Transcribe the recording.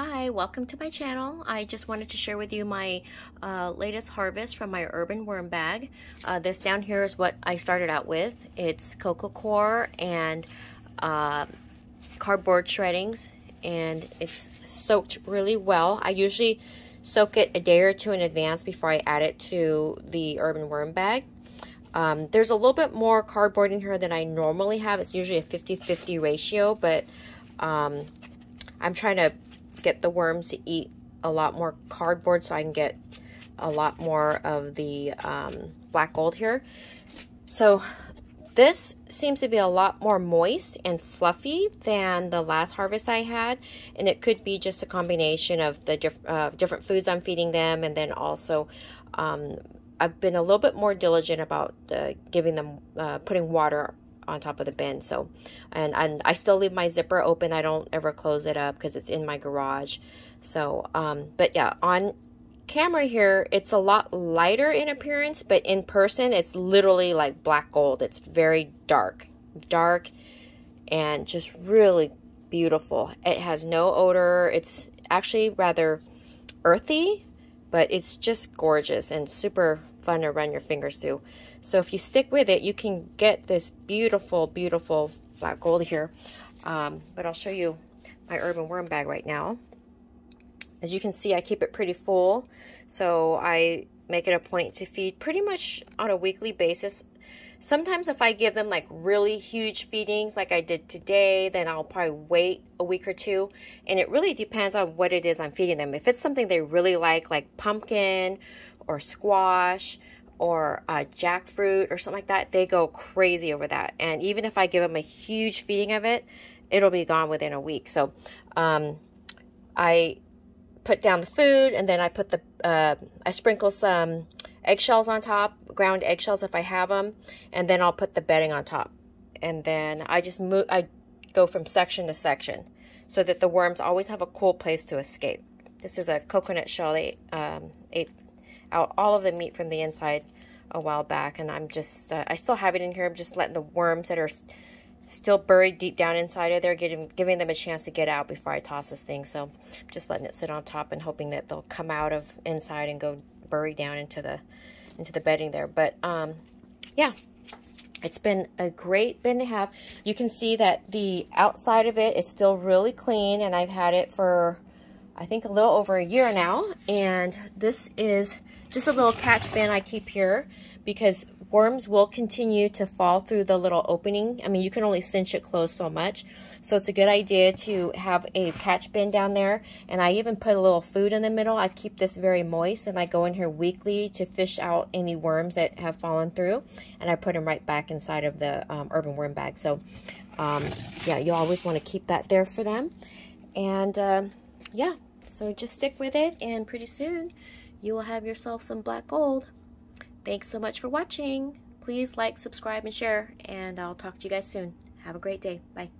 Hi, welcome to my channel. I just wanted to share with you my uh, latest harvest from my urban worm bag. Uh, this down here is what I started out with. It's coco coir and uh, cardboard shreddings and it's soaked really well. I usually soak it a day or two in advance before I add it to the urban worm bag. Um, there's a little bit more cardboard in here than I normally have. It's usually a 50-50 ratio, but um, I'm trying to get the worms to eat a lot more cardboard so I can get a lot more of the um, black gold here. So this seems to be a lot more moist and fluffy than the last harvest I had. And it could be just a combination of the diff uh, different foods I'm feeding them. And then also um, I've been a little bit more diligent about uh, giving them, uh, putting water on top of the bin. So, and, and I still leave my zipper open. I don't ever close it up because it's in my garage. So, um, but yeah, on camera here, it's a lot lighter in appearance, but in person, it's literally like black gold. It's very dark, dark, and just really beautiful. It has no odor. It's actually rather earthy, but it's just gorgeous and super fun to run your fingers through. So if you stick with it, you can get this beautiful, beautiful black gold here. Um, but I'll show you my urban worm bag right now. As you can see, I keep it pretty full. So I make it a point to feed pretty much on a weekly basis. Sometimes if I give them like really huge feedings like I did today, then I'll probably wait a week or two. And it really depends on what it is I'm feeding them. If it's something they really like, like pumpkin or squash or uh, jackfruit or something like that, they go crazy over that. And even if I give them a huge feeding of it, it'll be gone within a week. So um, I put down the food and then I put the, uh, I sprinkle some eggshells on top, ground eggshells if I have them, and then I'll put the bedding on top. And then I just move, I go from section to section so that the worms always have a cool place to escape. This is a coconut shell they um, ate out all of the meat from the inside a while back and I'm just uh, I still have it in here. I'm just letting the worms that are still buried deep down inside of there getting giving them a chance to get out before I toss this thing. So just letting it sit on top and hoping that they'll come out of inside and go bury down into the into the bedding there. But um yeah it's been a great bin to have. You can see that the outside of it is still really clean and I've had it for I think a little over a year now and this is just a little catch bin I keep here because worms will continue to fall through the little opening. I mean, you can only cinch it closed so much. So it's a good idea to have a catch bin down there. And I even put a little food in the middle. I keep this very moist and I go in here weekly to fish out any worms that have fallen through. And I put them right back inside of the um, urban worm bag. So um, yeah, you always want to keep that there for them. And uh, yeah, so just stick with it and pretty soon you will have yourself some black gold. Thanks so much for watching. Please like, subscribe, and share, and I'll talk to you guys soon. Have a great day. Bye.